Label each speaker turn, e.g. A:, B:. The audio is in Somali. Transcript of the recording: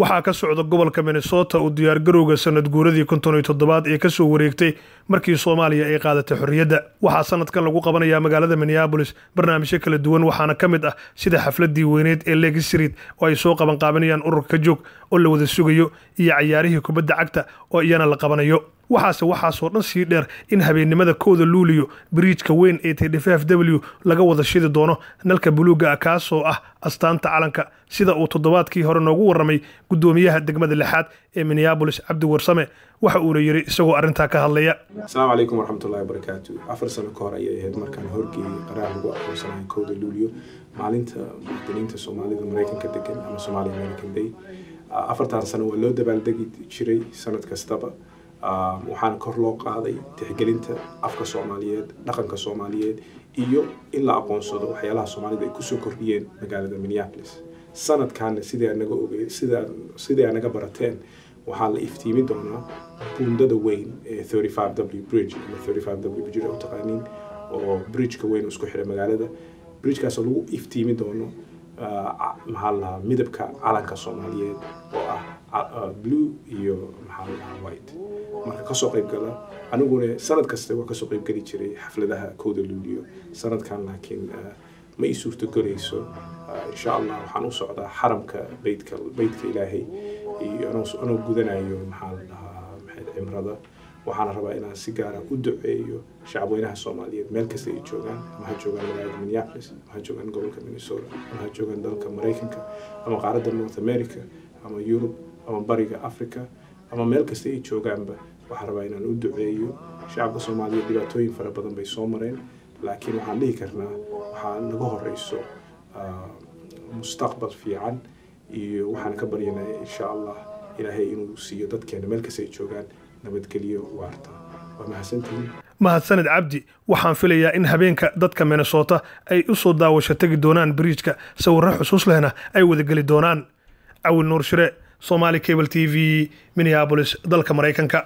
A: waxaa ka socda gobolka minnesota uu diyaargarowga sanad guuradii konton iyo toddobaad ee ka soo wareegtay markii soomaaliya ay qaadatay xorriyadda. Waxaa sanadkan lagu qabanayaa magaalada minneabolis barnaamijyo kala duwan waxaana ka mid ah sida xafladii weyneed ee legi street oo ay soo qabanqaabanayaan ururka ka joog oo la wada sugayo iyo cayaarihii kubadda cagta oo iyana la qabanayo waxaase waxaasoo dhan sii dheer in habeennimada kowda luuliyo biriijka weyn ee tdf w laga wada shidi doono nalka buluugga ah kaasoo ah astaanta calanka. Sida uu toddobaadkii hore noogu warramay guddoomiyaha degmada lixaad ee minneabolis cabdi warsame waxa uuna yidhi isagoo arrintaa ka hadlaya.
B: Asalaamu calaykum waraxmatullahi wabarakaatu afar sano ka hor ayay ahayd markaan horgeeyey qaraar lagu aqoonsanayo kowda luuliyo. Maalinta muwaadiniinta soomaalida maraykanka degan ama somali american day. Afartan sano waa loo dabaaldegi jiray sanad kastaba waxaana kor loo qaaday tixgelinta afka soomaaliyeed dhaqanka soomaaliyeed iyo in la aqoonsado waxyaalaha soomaalida ay ku soo kordhiyeen magaalada minneapolis. Sanadkaana sidii naga anaga barateen waxaa la iftiimi doonaa bundada weyn ee w bridge ama w bridge u taqaaniin oo bridgeka weyn isku xira magaalada. Bridgekaasoo lagu iftiimi doono maxaa la midabka calanka soomaaliyeed oo ah blue iyo white. Marka ka soo qayb gala aniguna sanad kasta waa ka soo qayb geli jiray xafladaha kowda luuliyo sanadkan laakiin ma ii suurtogelayso insha allah waxaan u socdaa xaramka beydka beydka ilaahay. Iyo anoo gudanayo maxaa la dhahaa waxaana rabaa inaan si gaara u duceeyo shacabweynaha soomaaliyeed. Meel kasta ay joogaan ama ha joogaan magaalada minneapolis ama ha joogaan gobolka minnesota ama ha joogaan dalka maraykanka ama qaaradda north america ama yurub ama bariga africa ama meel kasta ay joogaanba waxaan rabaa inaan u duceeyo. Shacabka soomaaliyeed dhibaatooyin fara badan bay soo mareen laakiin waxaan dhihi karnaa waxaa naga horeyso mustaqbal fiican iyo waxaan ka baryanaya insha allah ilaahay inuu siiyo dadkeena meel kasta ay joogaan nabadgelyo waarta. Waa mahadsantihiin
A: mahadsaned cabdi waxaan filayaa in habeenka dadka minnesota ay u soo daawasho tegi doonaan biriijka sawirro xusuus lehna ay wadageli doonaan. Cawil nuur shire somaali cable t v minneabolis dalka maraykanka